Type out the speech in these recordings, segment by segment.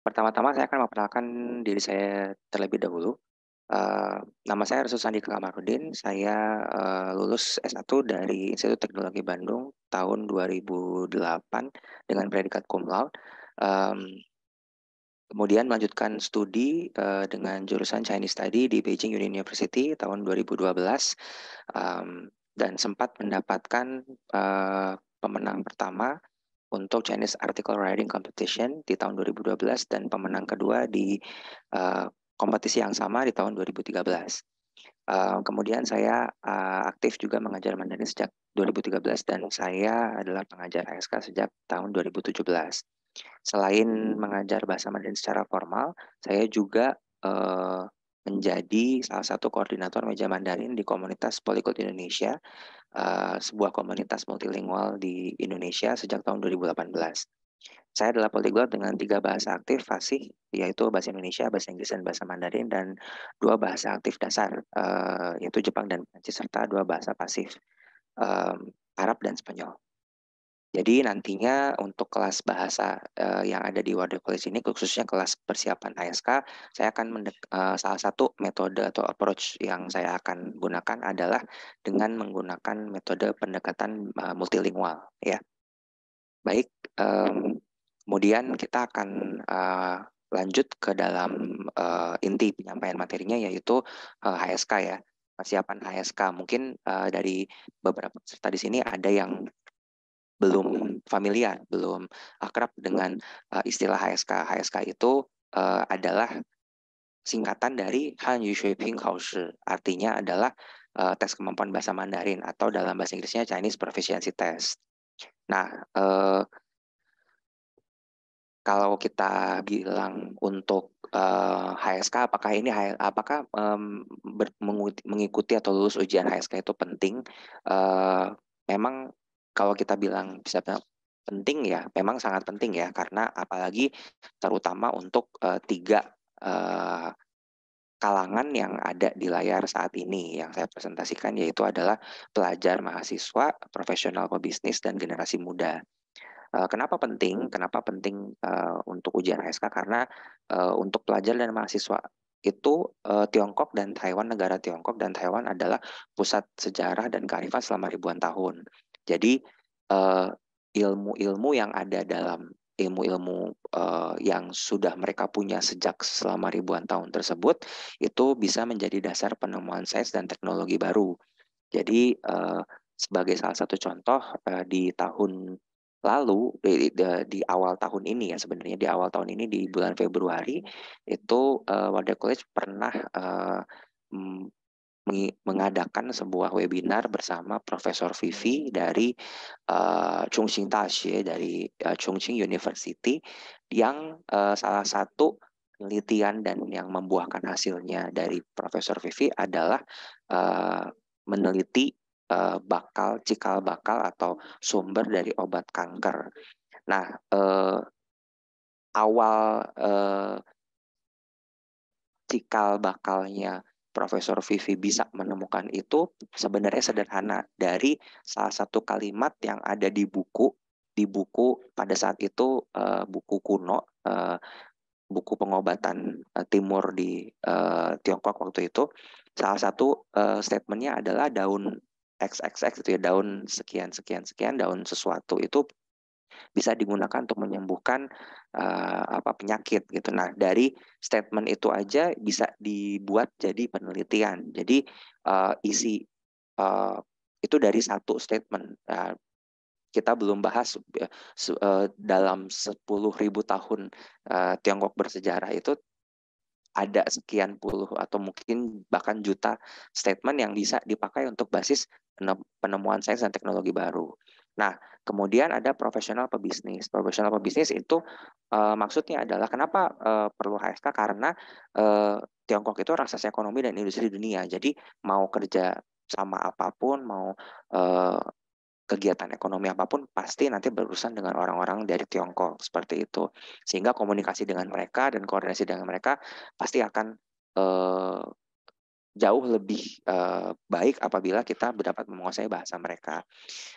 Pertama-tama saya akan memperkenalkan diri saya terlebih dahulu. Uh, nama saya Resul Sandi Kamarudin. Saya uh, lulus S1 dari Institut Teknologi Bandung tahun 2008 dengan predikat cum laude. Um, kemudian melanjutkan studi uh, dengan jurusan Chinese Study di Beijing University tahun 2012 um, dan sempat mendapatkan uh, pemenang pertama untuk Chinese Article Writing Competition di tahun 2012 dan pemenang kedua di uh, kompetisi yang sama di tahun 2013. Uh, kemudian saya uh, aktif juga mengajar Mandarin sejak 2013 dan saya adalah pengajar ASK sejak tahun 2017. Selain mengajar bahasa Mandarin secara formal, saya juga uh, menjadi salah satu koordinator meja Mandarin di komunitas Polyglot Indonesia uh, sebuah komunitas multilingual di Indonesia sejak tahun 2018. Saya adalah polyglot dengan tiga bahasa aktif fasih, yaitu bahasa Indonesia, bahasa Inggris, dan bahasa Mandarin, dan dua bahasa aktif dasar, uh, yaitu Jepang dan Prancis, serta dua bahasa pasif, um, Arab dan Spanyol. Jadi nantinya untuk kelas bahasa uh, yang ada di Wardah College ini, khususnya kelas persiapan ASK, saya akan mendek, uh, salah satu metode atau approach yang saya akan gunakan adalah dengan menggunakan metode pendekatan uh, multilingual. Ya, baik. Um, kemudian kita akan uh, lanjut ke dalam uh, inti penyampaian materinya yaitu uh, HSK ya persiapan HSK. Mungkin uh, dari beberapa peserta di sini ada yang belum familiar, belum akrab dengan uh, istilah HSK. HSK itu uh, adalah singkatan dari Han Yu Shui Ping Hao Shi. Artinya adalah uh, tes kemampuan bahasa Mandarin atau dalam bahasa Inggrisnya Chinese Proficiency Test. Nah, uh, kalau kita bilang untuk uh, HSK, apakah ini apakah um, mengikuti atau lulus ujian HSK itu penting? Uh, memang kalau kita bilang bisa penting ya, memang sangat penting ya, karena apalagi terutama untuk uh, tiga uh, kalangan yang ada di layar saat ini yang saya presentasikan yaitu adalah pelajar mahasiswa, profesional pebisnis dan generasi muda. Uh, kenapa penting? Kenapa penting untuk ujian HSK? Karena untuk pelajar dan mahasiswa itu uh, Tiongkok dan Taiwan, negara Tiongkok dan Taiwan adalah pusat sejarah dan kearifan selama ribuan tahun. Jadi eh, ilmu-ilmu yang ada dalam ilmu-ilmu uh, yang sudah mereka punya sejak selama ribuan tahun tersebut itu bisa menjadi dasar penemuan sains dan teknologi baru. Jadi uh, sebagai salah satu contoh uh, di tahun lalu di, di, di awal tahun ini ya sebenarnya di awal tahun ini di bulan Februari itu uh, Wadah College pernah uh, mengadakan sebuah webinar bersama Profesor Vivi dari uh, Chongqing Daxue dari uh, Chongqing University yang uh, salah satu penelitian dan yang membuahkan hasilnya dari Profesor Vivi adalah uh, meneliti uh, bakal cikal bakal atau sumber dari obat kanker. Nah, uh, awal uh, cikal bakalnya Profesor Vivi bisa menemukan itu sebenarnya sederhana dari salah satu kalimat yang ada di buku di buku pada saat itu uh, buku kuno uh, buku pengobatan uh, timur di uh, Tiongkok waktu itu. Salah satu uh, statementnya adalah daun XXX itu ya daun sekian sekian sekian daun sesuatu itu bisa digunakan untuk menyembuhkan uh, apa penyakit gitu. Nah, dari statement itu aja bisa dibuat jadi penelitian. Jadi uh, isi uh, itu dari satu statement. Uh, kita belum bahas uh, dalam 10.000 tahun uh, Tiongkok bersejarah itu ada sekian puluh atau mungkin bahkan juta statement yang bisa dipakai untuk basis penemuan sains dan teknologi baru. Nah, kemudian ada profesional pebisnis. Profesional pebisnis itu uh, maksudnya adalah kenapa uh, perlu HSK karena uh, Tiongkok itu raksasa ekonomi dan industri dunia. Jadi mau kerja sama apa pun, mau kegiatan ekonomi apa pun pasti nanti berurusan dengan orang-orang dari Tiongkok seperti itu. Sehingga komunikasi dengan mereka dan koordinasi dengan mereka pasti akan jauh lebih uh, baik apabila kita dapat menguasai bahasa mereka.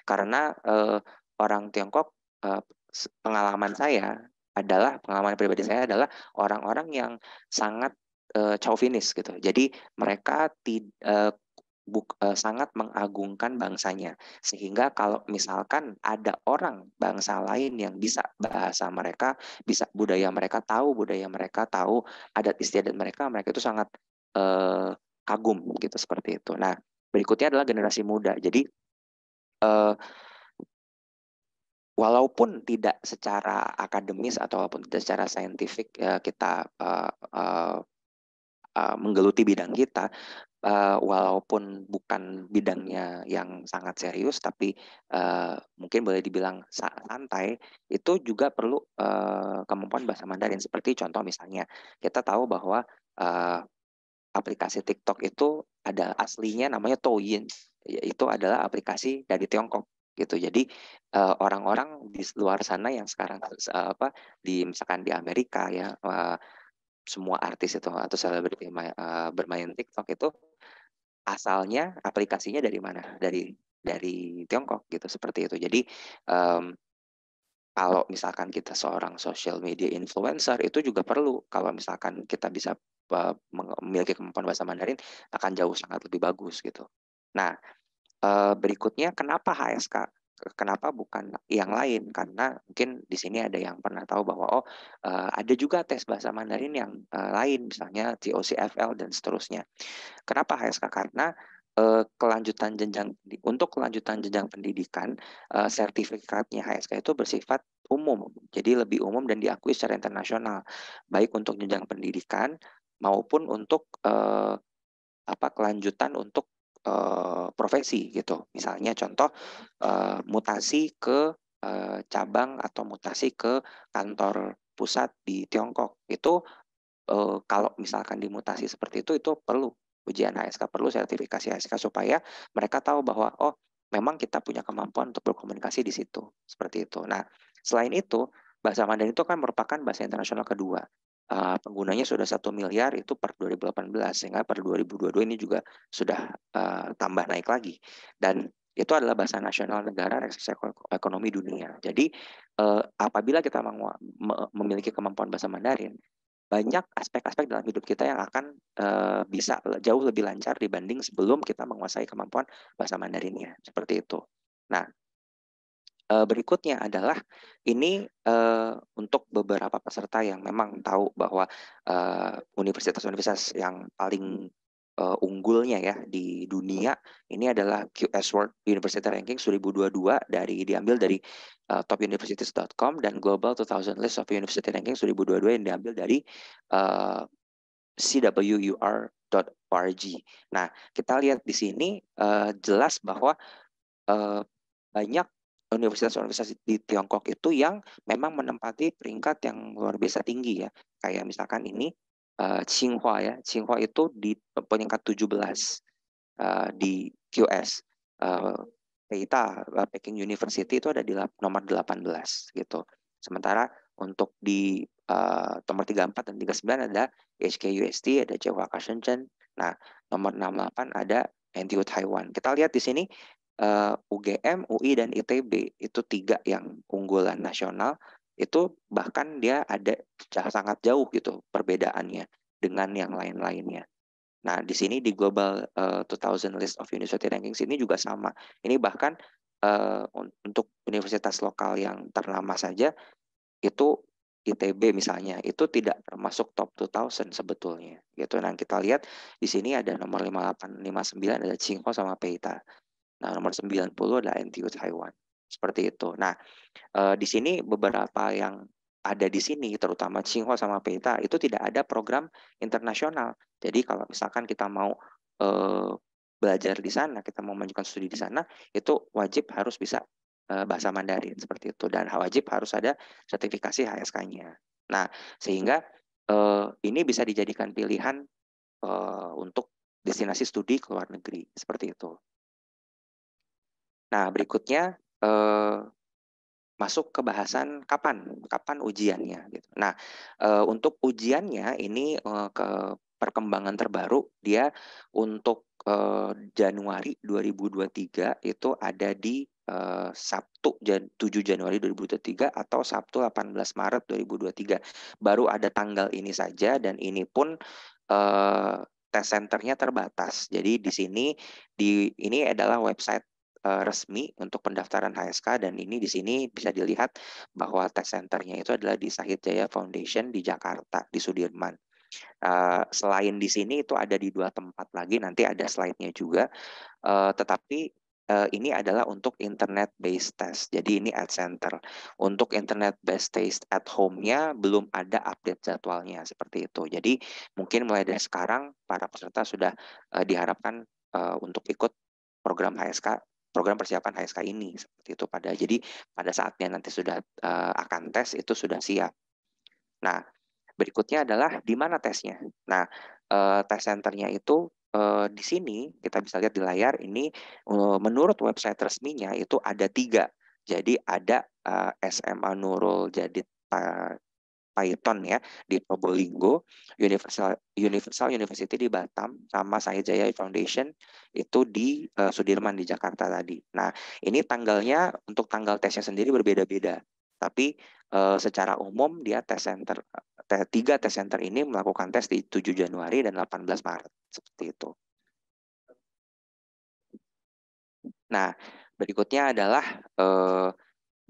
Karena uh, orang Tiongkok uh, pengalaman saya adalah pengalaman pribadi saya adalah orang-orang yang sangat uh, chauvinis gitu. Jadi mereka tidak uh, buk, uh, sangat mengagungkan bangsanya sehingga kalau misalkan ada orang bangsa lain yang bisa bahasa mereka bisa budaya mereka tahu budaya mereka tahu adat istiadat mereka mereka itu sangat uh, kagum gitu seperti itu nah berikutnya adalah generasi muda jadi uh, walaupun tidak secara akademis atau walaupun tidak secara saintifik ya, kita uh, uh, uh, menggeluti bidang kita, uh, walaupun bukan bidangnya yang sangat serius, tapi uh, mungkin boleh dibilang santai, itu juga perlu uh, kemampuan bahasa Mandarin. Seperti contoh misalnya, kita tahu bahwa uh, aplikasi TikTok itu ada aslinya namanya Douyin, itu adalah aplikasi dari Tiongkok gitu. Jadi orang-orang uh, di luar sana yang sekarang uh, apa di misalkan di Amerika ya uh, semua artis itu atau selebriti uh, bermain TikTok itu asalnya aplikasinya dari mana? Dari dari Tiongkok gitu seperti itu. Jadi um, kalau misalkan kita seorang social media influencer itu juga perlu kalau misalkan kita bisa memiliki kemampuan bahasa Mandarin akan jauh sangat lebih bagus gitu. Nah, uh, berikutnya kenapa HSK kenapa bukan yang lain karena mungkin di sini ada yang pernah tahu bahwa oh uh, ada juga tes bahasa Mandarin yang uh, lain misalnya TOCFL dan seterusnya. Kenapa HSK? Karena uh, kelanjutan jenjang untuk kelanjutan jenjang pendidikan uh, sertifikatnya HSK itu bersifat umum. Jadi lebih umum dan diakui secara internasional baik untuk jenjang pendidikan maupun untuk uh, apa kelanjutan untuk uh, profesi gitu. Misalnya contoh uh, mutasi ke uh, cabang atau mutasi ke kantor pusat di Tiongkok itu uh, kalau misalkan dimutasi seperti itu itu perlu ujian HSK perlu sertifikasi HSK supaya mereka tahu bahwa oh memang kita punya kemampuan untuk berkomunikasi di situ seperti itu. Nah selain itu bahasa Mandarin itu kan merupakan bahasa internasional kedua uh, penggunanya sudah satu miliar itu per 2018 sehingga per 2022 ini juga sudah uh, tambah naik lagi dan itu adalah bahasa nasional negara ekonomi dunia. Jadi uh, apabila kita memiliki kemampuan bahasa Mandarin, banyak aspek-aspek dalam hidup kita yang akan uh, bisa jauh lebih lancar dibanding sebelum kita menguasai kemampuan bahasa Mandarinnya. Seperti itu. Nah, uh, berikutnya adalah ini uh, untuk beberapa peserta yang memang tahu bahwa universitas-universitas yang paling uh, unggulnya ya di dunia ini adalah QS World University Ranking 2022 dari diambil dari uh, topuniversities.com dan Global 2000 List of University Ranking 2022 yang diambil dari uh, cwur.org. Nah, kita lihat di sini uh, jelas bahwa uh, banyak universitas-universitas di Tiongkok itu yang memang menempati peringkat yang luar biasa tinggi ya. Kayak misalkan ini uh, ya. Tsinghua itu di peringkat 17 uh, di QS. Uh, Peita uh, Peking University itu ada di nomor 18 gitu. Sementara untuk di uh, nomor 34 dan 39 ada HKUST, ada Tsinghua Shenzhen. Nah, nomor 68 ada NTU Taiwan. Kita lihat di sini uh, eh, UGM, UI dan ITB itu tiga yang unggulan nasional itu bahkan dia ada sangat jauh gitu perbedaannya dengan yang lain-lainnya. Nah, di sini di Global uh, eh, 2000 List of University Rankings ini juga sama. Ini bahkan uh, untuk universitas lokal yang ternama saja itu ITB misalnya itu tidak termasuk top 2000 sebetulnya gitu. Nah, kita lihat di sini ada nomor 58 59 ada Tsinghua sama Peita. Nah, nomor 90 adalah NTU Taiwan. Seperti itu. Nah, eh, di sini beberapa yang ada di sini, terutama Tsinghua sama Peita, itu tidak ada program internasional. Jadi kalau misalkan kita mau eh, belajar di sana, kita mau menunjukkan studi di sana, itu wajib harus bisa eh, bahasa Mandarin seperti itu dan wajib harus ada sertifikasi HSK-nya. Nah, sehingga eh, ini bisa dijadikan pilihan untuk destinasi studi ke luar negeri seperti itu. Nah, berikutnya eh, masuk ke bahasan kapan, kapan ujiannya. Gitu. Nah, eh, untuk ujiannya ini eh, ke perkembangan terbaru dia untuk eh, Januari 2023 itu ada di uh, Sabtu 7 Januari 2023 atau Sabtu 18 Maret 2023. Baru ada tanggal ini saja dan ini pun uh, tes centernya terbatas. Jadi di sini di ini adalah website resmi untuk pendaftaran HSK dan ini di sini bisa dilihat bahwa tes centernya itu adalah di Sahid Jaya Foundation di Jakarta di Sudirman. Uh, selain di sini itu ada di dua tempat lagi nanti ada slide-nya juga. Uh, tetapi uh, ini adalah untuk internet based test. Jadi ini at center. Untuk internet based test at home-nya belum ada update jadwalnya seperti itu. Jadi mungkin mulai dari sekarang para peserta sudah uh, diharapkan uh, untuk ikut program HSK program persiapan HSK ini seperti itu pada jadi pada saatnya nanti sudah uh, akan tes itu sudah siap. Nah, berikutnya adalah di mana tesnya. Nah, uh, tes centernya itu uh, di sini kita bisa lihat di layar ini uh, menurut website resminya itu ada tiga. Jadi ada uh, SMA Nurul Jadid Python ya di Probolinggo, Universal Universal University di Batam, sama Saya Jaya Foundation itu di uh, Sudirman di Jakarta tadi. Nah ini tanggalnya untuk tanggal tesnya sendiri berbeda-beda, tapi uh, secara umum dia tes center tiga tes center ini melakukan tes di 7 Januari dan 18 Maret seperti itu. Nah, berikutnya adalah eh,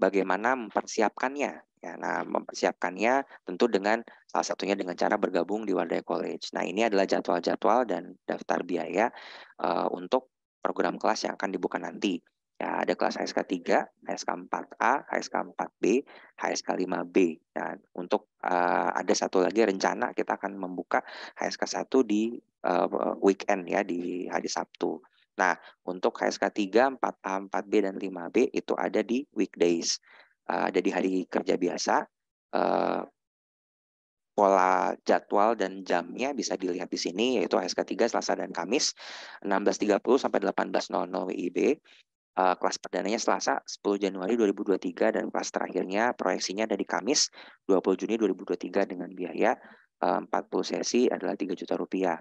bagaimana mempersiapkannya. Ya, nah, mempersiapkannya tentu dengan salah satunya dengan cara bergabung di Wadaya College. Nah, ini adalah jadwal-jadwal dan daftar biaya uh, untuk program kelas yang akan dibuka nanti. Ya, ada kelas HSK 3, HSK 4A, HSK 4B, HSK 5B. Dan untuk uh, ada satu lagi rencana kita akan membuka HSK 1 di uh, weekend ya di hari Sabtu. Nah, untuk HSK 3, 4A, 4B dan 5B itu ada di weekdays. Uh, ada di hari kerja biasa. Uh, pola jadwal dan jamnya bisa dilihat di sini yaitu HSK 3 Selasa dan Kamis 16.30 sampai 18.00 WIB uh, kelas perdananya Selasa 10 Januari 2023 dan kelas terakhirnya proyeksinya dari Kamis 20 Juni 2023 dengan biaya uh, 40 sesi adalah 3 juta rupiah.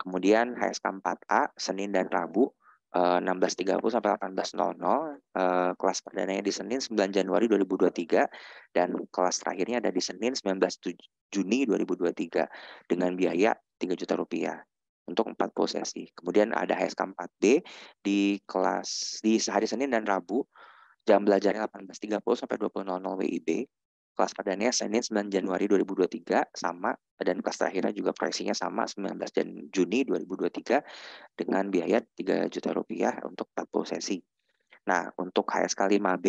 Kemudian HSK 4A Senin dan Rabu 16.30 sampai 18.00 uh, kelas perdananya di Senin 9 Januari 2023 dan kelas terakhirnya ada di Senin 19 Juni 2023 dengan biaya 3 juta rupiah untuk 40 sesi. Kemudian ada HSK 4D di kelas di hari Senin dan Rabu jam belajarnya 18.30 sampai 20.00 WIB. Kelas padanya Senin 9 Januari 2023 sama dan kelas terakhirnya juga proyeksinya sama 19 Juni 2023 dengan biaya 3 juta rupiah untuk 40 sesi. Nah, untuk HSK 5B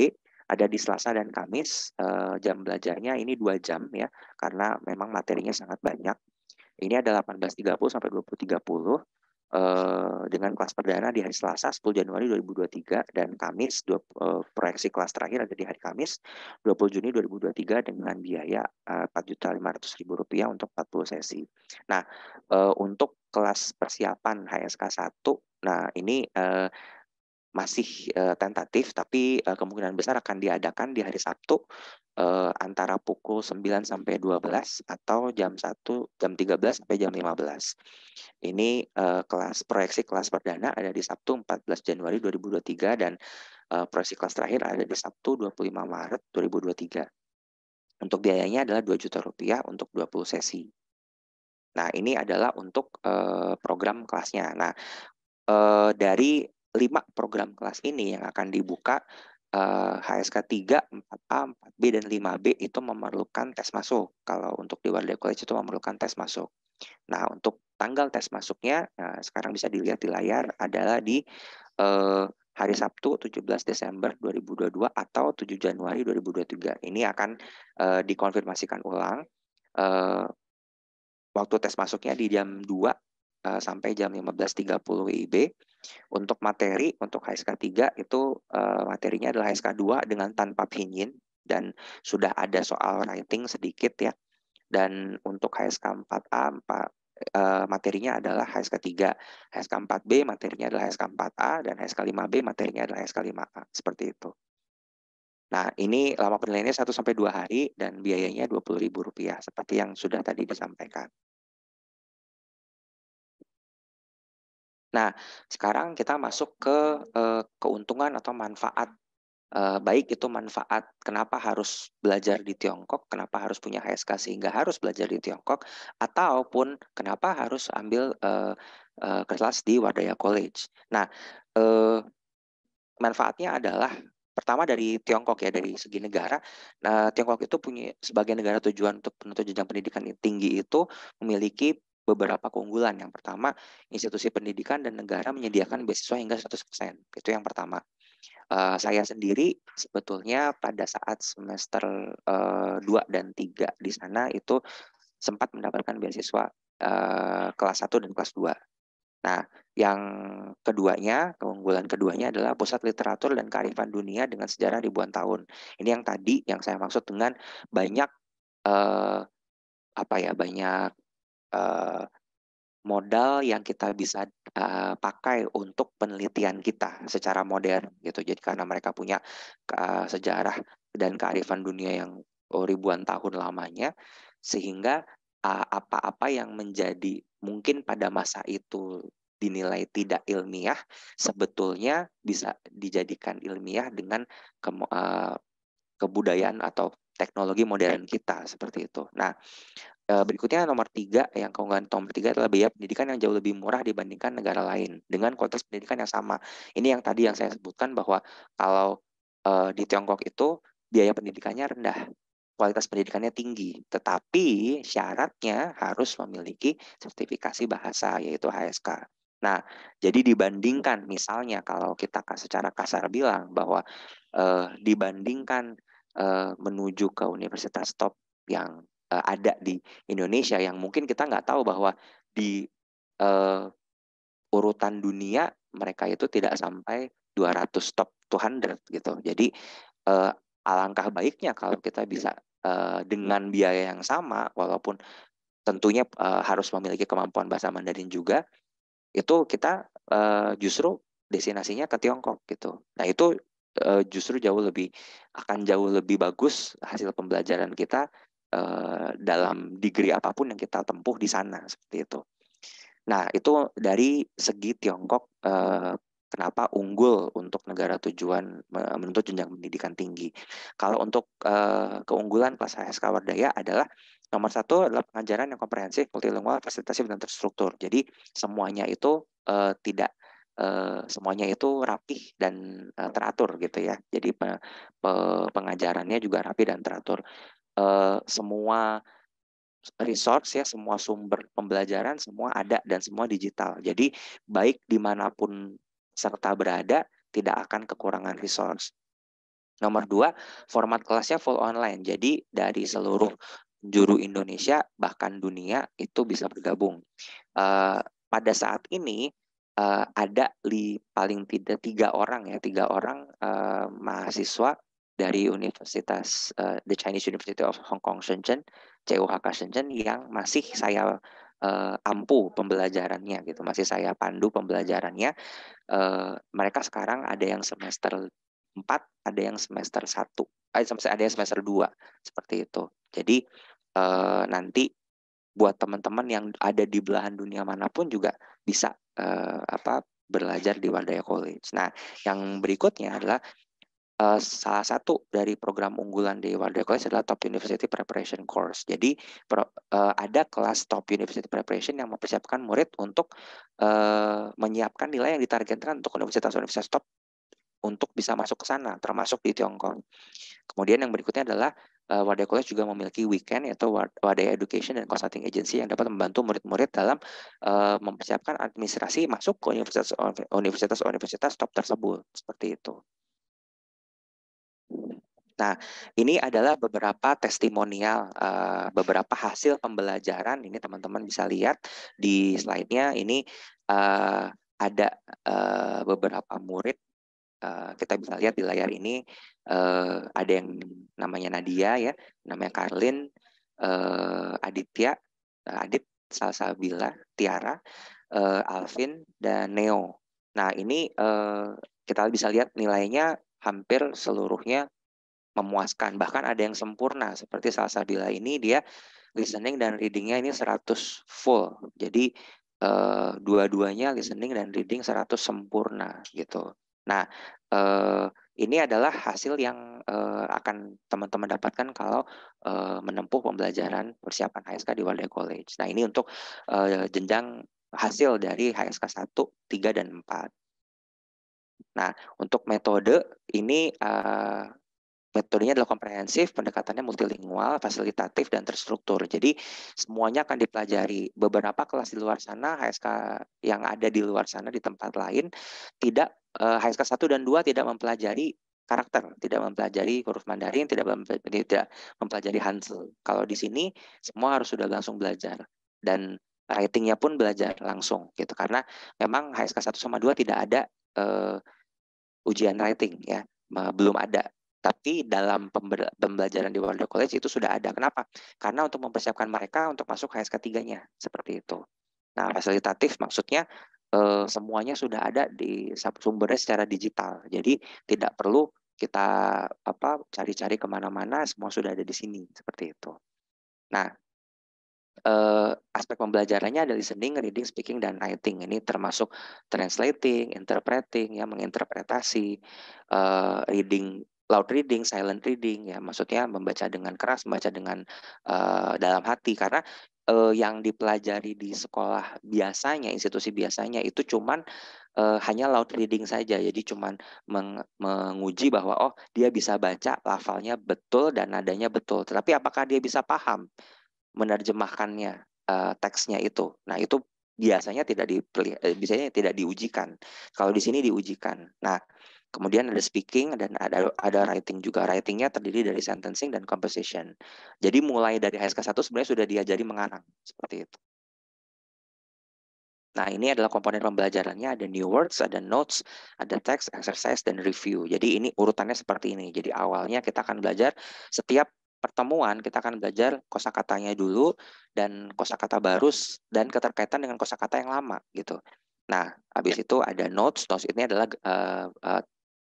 ada di Selasa dan Kamis eh, jam belajarnya ini dua jam ya karena memang materinya sangat banyak ini adalah 18.30 sampai 20.30 dengan kelas perdana di hari Selasa 10 Januari 2023 dan Kamis dua, eh, proyeksi kelas terakhir ada di hari Kamis 20 Juni 2023 dengan biaya eh, Rp4.500.000 untuk 40 sesi. Nah, eh, untuk kelas persiapan HSK 1, nah ini eh, masih uh, tentatif tapi uh, kemungkinan besar akan diadakan di hari Sabtu uh, antara pukul 9 sampai 12 atau jam 1 jam 13 sampai jam 15. Ini uh, kelas proyeksi kelas perdana ada di Sabtu 14 Januari 2023 dan uh, proyeksi kelas terakhir ada di Sabtu 25 Maret 2023. Untuk biayanya adalah 2 juta rupiah untuk 20 sesi. Nah, ini adalah untuk uh, program kelasnya. Nah, uh, dari lima program kelas ini yang akan dibuka uh, HSK 3, 4A, 4B, dan 5B itu memerlukan tes masuk. Kalau untuk di Wardah College itu memerlukan tes masuk. Nah, untuk tanggal tes masuknya, nah, sekarang bisa dilihat di layar, adalah di uh, hari Sabtu 17 Desember 2022 atau 7 Januari 2023. Ini akan uh, dikonfirmasikan ulang. Uh, waktu tes masuknya di jam 2 uh, sampai jam 15.30 WIB untuk materi, untuk HSK 3 itu uh, materinya adalah HSK 2 dengan tanpa pinyin dan sudah ada soal writing sedikit ya. Dan untuk HSK 4A 4, uh, materinya adalah HSK 3. HSK 4B materinya adalah HSK 4A dan HSK 5B materinya adalah HSK 5A. Seperti itu. Nah, ini lama penilaiannya 1 sampai 2 hari dan biayanya Rp20.000 seperti yang sudah tadi disampaikan. Nah, sekarang kita masuk ke uh, keuntungan atau manfaat uh, baik itu manfaat kenapa harus belajar di Tiongkok, kenapa harus punya HSK sehingga harus belajar di Tiongkok, ataupun kenapa harus ambil uh, uh, kelas di Wadaya College. Nah, uh, manfaatnya adalah pertama dari Tiongkok ya dari segi negara. Nah, Tiongkok itu punya sebagai negara tujuan untuk penuntut jenjang pendidikan tinggi itu memiliki beberapa keunggulan. Yang pertama, institusi pendidikan dan negara menyediakan beasiswa hingga 100%. Itu yang pertama. Uh, saya sendiri sebetulnya pada saat semester uh, eh, 2 dan 3 di sana itu sempat mendapatkan beasiswa uh, kelas 1 dan kelas 2. Nah, yang keduanya, keunggulan keduanya adalah pusat literatur dan kearifan dunia dengan sejarah ribuan tahun. Ini yang tadi yang saya maksud dengan banyak uh, apa ya, banyak uh, modal yang kita bisa uh, pakai untuk penelitian kita secara modern gitu. Jadi karena mereka punya uh, sejarah dan kearifan dunia yang ribuan tahun lamanya, sehingga apa-apa yang menjadi mungkin pada masa itu dinilai tidak ilmiah, sebetulnya bisa dijadikan ilmiah dengan ke, uh, kebudayaan atau teknologi modern kita seperti itu. Nah, Eh, berikutnya nomor tiga, yang keunggulan nomor tiga adalah biaya pendidikan yang jauh lebih murah dibandingkan negara lain dengan kualitas pendidikan yang sama. Ini yang tadi yang saya sebutkan bahwa kalau uh, di Tiongkok itu biaya pendidikannya rendah, kualitas pendidikannya tinggi, tetapi syaratnya harus memiliki sertifikasi bahasa yaitu HSK. Nah, jadi dibandingkan misalnya kalau kita secara kasar bilang bahwa uh, dibandingkan uh, menuju ke universitas top yang uh, ada di Indonesia yang mungkin kita nggak tahu bahwa di uh, urutan dunia mereka itu tidak sampai 200 top 200 gitu. Jadi uh, alangkah baiknya kalau kita bisa uh, dengan biaya yang sama walaupun tentunya uh, harus memiliki kemampuan bahasa Mandarin juga itu kita uh, justru destinasinya ke Tiongkok gitu. Nah, itu justru jauh lebih akan jauh lebih bagus hasil pembelajaran kita Eh, dalam degree apa pun yang kita tempuh di sana seperti itu. Nah itu dari segi Tiongkok uh, kenapa unggul untuk negara tujuan menuntut jenjang pendidikan tinggi. Kalau untuk keunggulan kelas HSK Wardaya adalah nomor satu adalah pengajaran yang komprehensif, multilingual, fasilitatif dan terstruktur. Jadi semuanya itu tidak semuanya itu rapih dan teratur gitu ya. Jadi pe, pe, pengajarannya juga rapi dan teratur uh, semua resource ya semua sumber pembelajaran semua ada dan semua digital. Jadi baik di mana pun serta berada tidak akan kekurangan resource. Nomor dua format kelasnya full online. Jadi dari seluruh juru Indonesia bahkan dunia itu bisa bergabung. Uh, pada saat ini uh, ada li, paling tidak tiga orang ya tiga orang uh, mahasiswa dari Universitas uh, The Chinese University of Hong Kong Shenzhen, CUHK Shenzhen yang masih saya uh, ampu pembelajarannya gitu, masih saya pandu pembelajarannya. Uh, mereka sekarang ada yang semester 4, ada yang semester 1, ada yang semester 2 seperti itu. Jadi uh, nanti buat teman-teman yang ada di belahan dunia mana pun juga bisa uh, apa belajar di Wadaya College. Nah, yang berikutnya adalah uh, salah satu dari program unggulan di Wardah College adalah Top University Preparation Course. Jadi pro, uh, ada kelas Top University Preparation yang mempersiapkan murid untuk uh, menyiapkan nilai yang ditargetkan untuk universitas-universitas top untuk bisa masuk ke sana, termasuk di Tiongkok. Kemudian yang berikutnya adalah uh, Wardah College juga memiliki weekend yaitu Wardah Education dan Consulting Agency yang dapat membantu murid-murid dalam uh, mempersiapkan administrasi masuk ke universitas-universitas top tersebut seperti itu. Nah, ini adalah beberapa testimonial, uh, beberapa hasil pembelajaran. Ini teman-teman bisa lihat di slide-nya. Ini uh, ada uh, beberapa murid. Kita bisa lihat di layar ini ada yang namanya Nadia ya, namanya Karlin, Aditya, Adit, Salsabila, Tiara, Alvin, dan Neo. Nah, ini kita bisa lihat nilainya hampir seluruhnya memuaskan. Bahkan ada yang sempurna seperti Salsabila ini dia listening dan readingnya ini 100 full. Jadi uh, dua-duanya listening dan reading 100 sempurna gitu. Nah, uh, ini adalah hasil yang uh, akan teman-teman dapatkan kalau uh, menempuh pembelajaran persiapan HSK di Walden College. Nah, ini untuk uh, jenjang hasil dari HSK 1, 3, dan 4. Nah, untuk metode ini uh, metodenya adalah komprehensif, pendekatannya multilingual, fasilitatif, dan terstruktur. Jadi semuanya akan dipelajari. Beberapa kelas di luar sana, HSK yang ada di luar sana di tempat lain, tidak HSK eh, 1 dan 2 tidak mempelajari karakter, tidak mempelajari huruf Mandarin, tidak mempelajari, tidak mempelajari Hansel. Kalau di sini semua harus sudah langsung belajar dan writingnya pun belajar langsung gitu karena memang HSK 1 sama 2 tidak ada uh, ujian writing ya belum ada tapi dalam pembelajaran di Waldo College itu sudah ada. Kenapa? Karena untuk mempersiapkan mereka untuk masuk HSK 3-nya seperti itu. Nah, fasilitatif maksudnya eh, semuanya sudah ada di sumbernya secara digital. Jadi tidak perlu kita apa cari-cari ke mana-mana, semua sudah ada di sini seperti itu. Nah, eh, aspek pembelajarannya ada listening, reading, speaking, dan writing. Ini termasuk translating, interpreting, ya menginterpretasi, eh, reading loud reading, silent reading, ya maksudnya membaca dengan keras, membaca dengan uh, dalam hati. Karena uh, yang dipelajari di sekolah biasanya, institusi biasanya itu cuman uh, hanya loud reading saja. Jadi cuman meng menguji bahwa oh dia bisa baca lafalnya betul dan nadanya betul. Tetapi apakah dia bisa paham menerjemahkannya uh, teksnya itu? Nah itu biasanya tidak di biasanya tidak diujikan. Kalau di sini diujikan. Nah Kemudian ada speaking dan ada ada writing juga. Writingnya terdiri dari sentencing dan composition. Jadi mulai dari HSK 1 sebenarnya sudah diajari mengarang seperti itu. Nah, ini adalah komponen pembelajarannya, ada new words, ada notes, ada text, exercise, dan review. Jadi ini urutannya seperti ini. Jadi awalnya kita akan belajar setiap pertemuan kita akan belajar kosakatanya dulu dan kosakata baru dan keterkaitan dengan kosakata yang lama gitu. Nah, habis itu ada notes. Notes ini adalah uh, uh,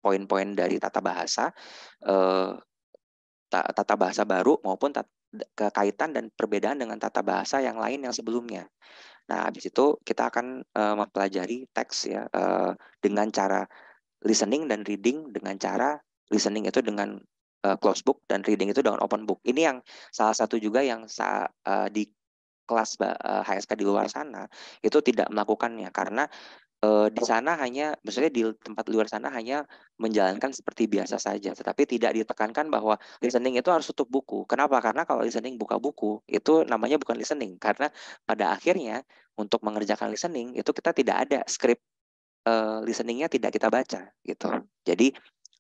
poin-poin dari tata bahasa, uh, tata bahasa baru maupun kekaitan dan perbedaan dengan tata bahasa yang lain yang sebelumnya. Nah, habis itu kita akan uh, mempelajari teks ya uh, dengan cara listening dan reading dengan cara listening itu dengan close book dan reading itu dengan open book. Ini yang salah satu juga yang di kelas HSK di luar sana itu tidak melakukannya karena uh, di sana hanya maksudnya di tempat luar sana hanya menjalankan seperti biasa saja. Tetapi tidak ditekankan bahwa listening itu harus tutup buku. Kenapa? Karena kalau listening buka buku itu namanya bukan listening. Karena pada akhirnya untuk mengerjakan listening itu kita tidak ada skrip uh, listeningnya tidak kita baca gitu. Jadi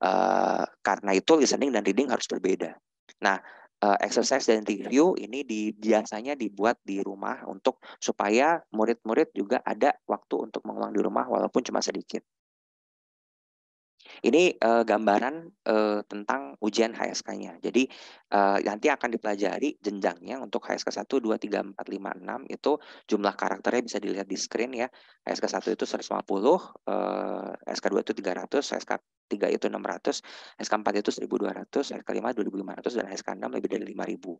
uh, karena itu listening dan reading harus berbeda. Nah uh, exercise dan review ini di, biasanya dibuat di rumah untuk supaya murid-murid juga ada waktu untuk mengulang di rumah walaupun cuma sedikit. Ini uh, gambaran uh, tentang ujian HSK-nya. Jadi uh, nanti akan dipelajari jenjangnya untuk HSK 1, 2, 3, 4, 5, 6 itu jumlah karakternya bisa dilihat di screen ya. HSK 1 itu 150, uh, HSK 2 itu 300, HSK 3 itu 600, HSK 4 itu 1200, HSK 5 2500 dan HSK 6 lebih dari 5000.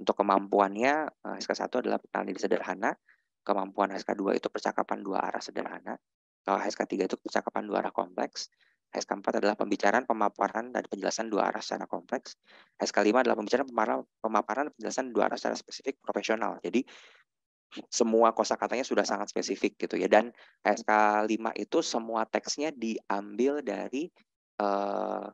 Untuk kemampuannya HSK 1 adalah pengenali sederhana, kemampuan HSK 2 itu percakapan dua arah sederhana, kalau HSK 3 itu percakapan dua arah kompleks, HSK 4 adalah pembicaraan, pemaparan, dan penjelasan dua arah secara kompleks. HSK 5 adalah pembicaraan, pemaparan, dan penjelasan dua arah secara spesifik profesional. Jadi semua kosakatanya sudah sangat spesifik gitu ya. Dan HSK 5 itu semua teksnya diambil dari uh,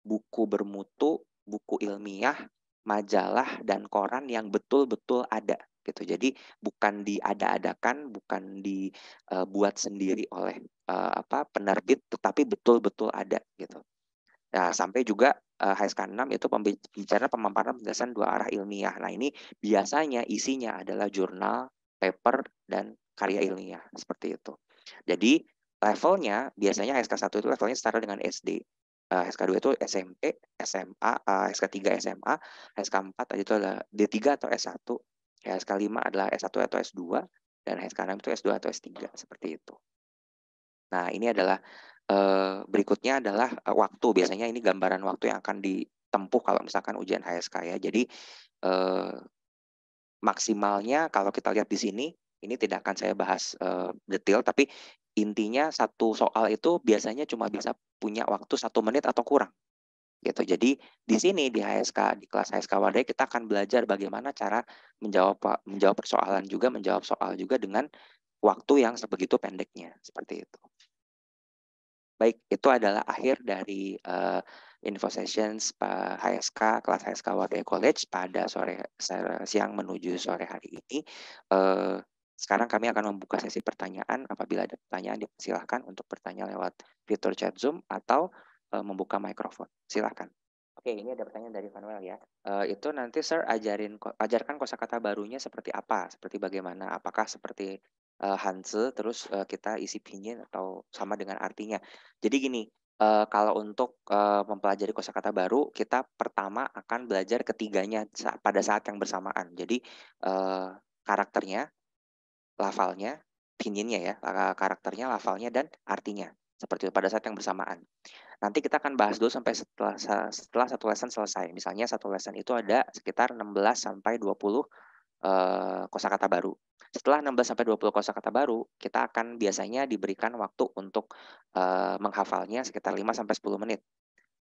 buku bermutu, buku ilmiah, majalah, dan koran yang betul-betul ada gitu. Jadi bukan diada-adakan, bukan dibuat uh, sendiri oleh uh, apa penerbit, tetapi betul-betul ada gitu. Nah, sampai juga uh, HSK 6 itu pembicara pemaparan penjelasan dua arah ilmiah. Nah, ini biasanya isinya adalah jurnal, paper, dan karya ilmiah seperti itu. Jadi levelnya biasanya HSK 1 itu levelnya setara dengan SD. Uh, HSK 2 itu SMP, SMA, uh, HSK 3 SMA, HSK 4 itu adalah D3 atau S1, HSK 5 adalah S1 atau S2 dan HSK 6 itu S2 atau S3 seperti itu. Nah, ini adalah eh, berikutnya adalah eh, waktu. Biasanya ini gambaran waktu yang akan ditempuh kalau misalkan ujian HSK ya. Jadi eh, maksimalnya kalau kita lihat di sini Ini tidak akan saya bahas detail, tapi intinya satu soal itu biasanya cuma bisa punya waktu satu menit atau kurang gitu. Jadi di sini di HSK di kelas HSK Wadai kita akan belajar bagaimana cara menjawab menjawab persoalan juga menjawab soal juga dengan waktu yang sebegitu pendeknya seperti itu. Baik, itu adalah akhir dari uh, info sessions HSK kelas HSK Wadai College pada sore siang menuju sore hari ini. Uh, sekarang kami akan membuka sesi pertanyaan. Apabila ada pertanyaan, silahkan untuk bertanya lewat fitur chat Zoom atau uh, membuka mikrofon. Silakan. Oke, ini ada pertanyaan dari Manuel ya. Uh, itu nanti Sir ajarin ajarkan kosakata barunya seperti apa? Seperti bagaimana? Apakah seperti uh, Hanse terus uh, kita isi pinyin atau sama dengan artinya? Jadi gini, uh, kalau untuk uh, mempelajari kosakata baru, kita pertama akan belajar ketiganya pada saat yang bersamaan. Jadi uh, karakternya, lafalnya, pinyinnya ya, karakternya, lafalnya dan artinya. Seperti itu pada saat yang bersamaan. Nanti kita akan bahas dulu sampai setelah setelah satu lesson selesai. Misalnya satu lesson itu ada sekitar 16 sampai 20 uh, kosakata baru. Setelah 16 sampai 20 kosakata baru, kita akan biasanya diberikan waktu untuk uh, menghafalnya sekitar 5 sampai 10 menit.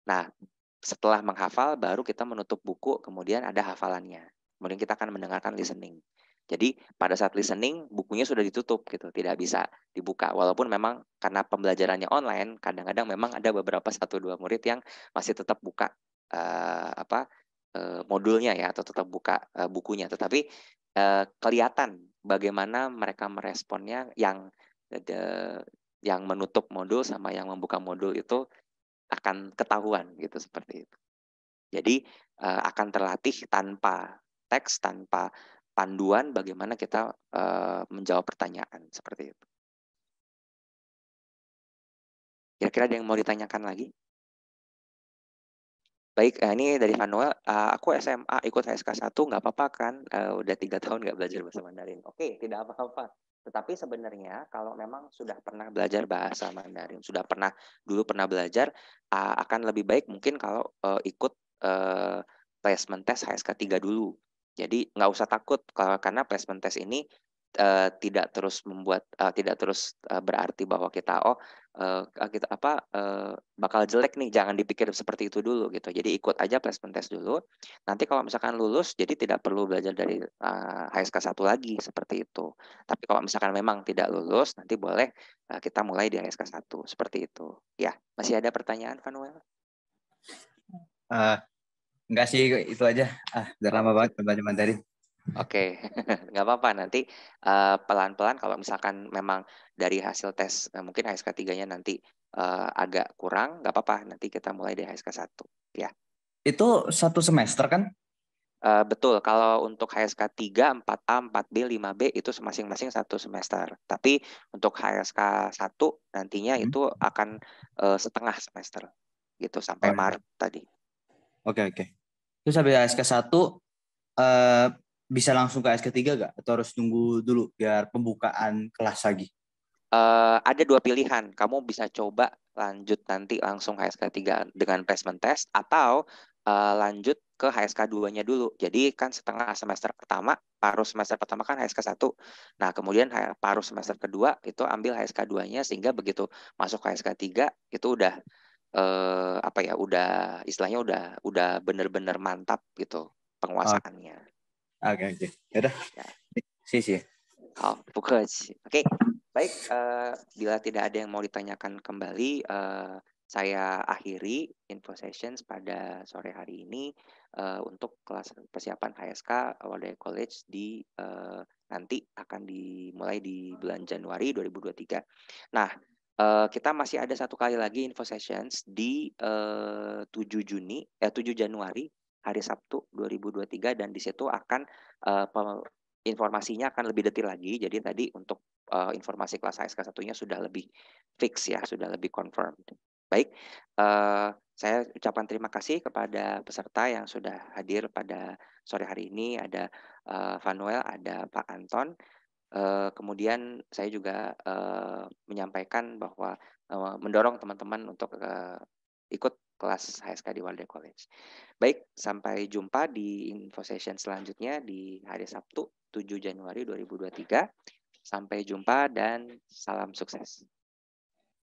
Nah, setelah menghafal baru kita menutup buku, kemudian ada hafalannya. Kemudian kita akan mendengarkan listening. Jadi pada saat listening bukunya sudah ditutup gitu, tidak bisa dibuka. Walaupun memang karena pembelajarannya online, kadang-kadang memang ada beberapa satu dua murid yang masih tetap buka uh, apa uh, modulnya ya atau tetap buka uh, bukunya. Tetapi uh, kelihatan bagaimana mereka meresponnya yang uh, yang menutup modul sama yang membuka modul itu akan ketahuan gitu seperti itu. Jadi uh, akan terlatih tanpa teks, tanpa panduan bagaimana kita uh, menjawab pertanyaan seperti itu. Kira-kira ada yang mau ditanyakan lagi? Baik, eh, ini dari Manuel. Uh, aku SMA ikut HSK 1, nggak apa-apa kan? Udah tiga tahun nggak belajar bahasa Mandarin. Oke, tidak apa-apa. Tetapi sebenarnya kalau memang sudah pernah belajar bahasa Mandarin, sudah pernah dulu pernah belajar, akan lebih baik mungkin kalau ikut placement test HSK 3 dulu. Jadi nggak usah takut karena placement test ini uh, tidak terus membuat uh, tidak terus uh, berarti bahwa kita oh uh, kita apa uh, bakal jelek nih jangan dipikir seperti itu dulu gitu. Jadi ikut aja placement test dulu. Nanti kalau misalkan lulus jadi tidak perlu belajar dari uh, HSK 1 lagi seperti itu. Tapi kalau misalkan memang tidak lulus nanti boleh uh, kita mulai di HSK 1 seperti itu. Ya masih ada pertanyaan Vanuel? Uh, Enggak sih, itu aja. Ah, udah lama banget belajar Mandarin. Oke, nggak apa-apa. Nanti uh, pelan-pelan kalau misalkan memang dari hasil tes uh, mungkin HSK 3-nya nanti uh, agak kurang, nggak apa-apa. Nanti kita mulai dari HSK 1. Ya. Itu satu semester kan? Uh, betul, kalau untuk HSK 3, 4A, 4B, 5B itu masing-masing satu semester. Tapi untuk HSK 1 nantinya hmm. itu akan uh, setengah semester gitu sampai oh, iya. Maret tadi. Oke, oke. Terus habis ASK 1 uh, bisa langsung ke ASK 3 gak? Atau harus tunggu dulu biar pembukaan kelas lagi? Uh, ada dua pilihan. Kamu bisa coba lanjut nanti langsung HSK 3 dengan placement test atau uh, lanjut ke HSK 2-nya dulu. Jadi kan setengah semester pertama, paruh semester pertama kan HSK 1. Nah, kemudian paruh semester kedua itu ambil HSK 2-nya sehingga begitu masuk HSK 3 itu udah eh, apa ya udah istilahnya udah udah bener-bener mantap gitu penguasaannya. Oke oke, ya Ya. Sih sih. Oh, Oke, okay. baik. Uh, bila tidak ada yang mau ditanyakan kembali, uh, saya akhiri info sessions pada sore hari ini uh, untuk kelas persiapan HSK Wadaya College di uh, nanti akan dimulai di bulan Januari 2023. Nah, uh, kita masih ada satu kali lagi info sessions di uh, 7 Juni eh 7 Januari hari Sabtu 2023 dan di situ akan uh, informasinya akan lebih detail lagi. Jadi tadi untuk uh, informasi kelas HSK satunya sudah lebih fix ya, sudah lebih confirmed. Baik, uh, saya ucapkan terima kasih kepada peserta yang sudah hadir pada sore hari ini. Ada uh, Vanuel, ada Pak Anton. Uh, kemudian saya juga uh, menyampaikan bahwa uh, mendorong teman-teman untuk ikut kelas HSK di Walden College. Baik, sampai jumpa di info session selanjutnya di hari Sabtu 7 Januari 2023. Sampai jumpa dan salam sukses.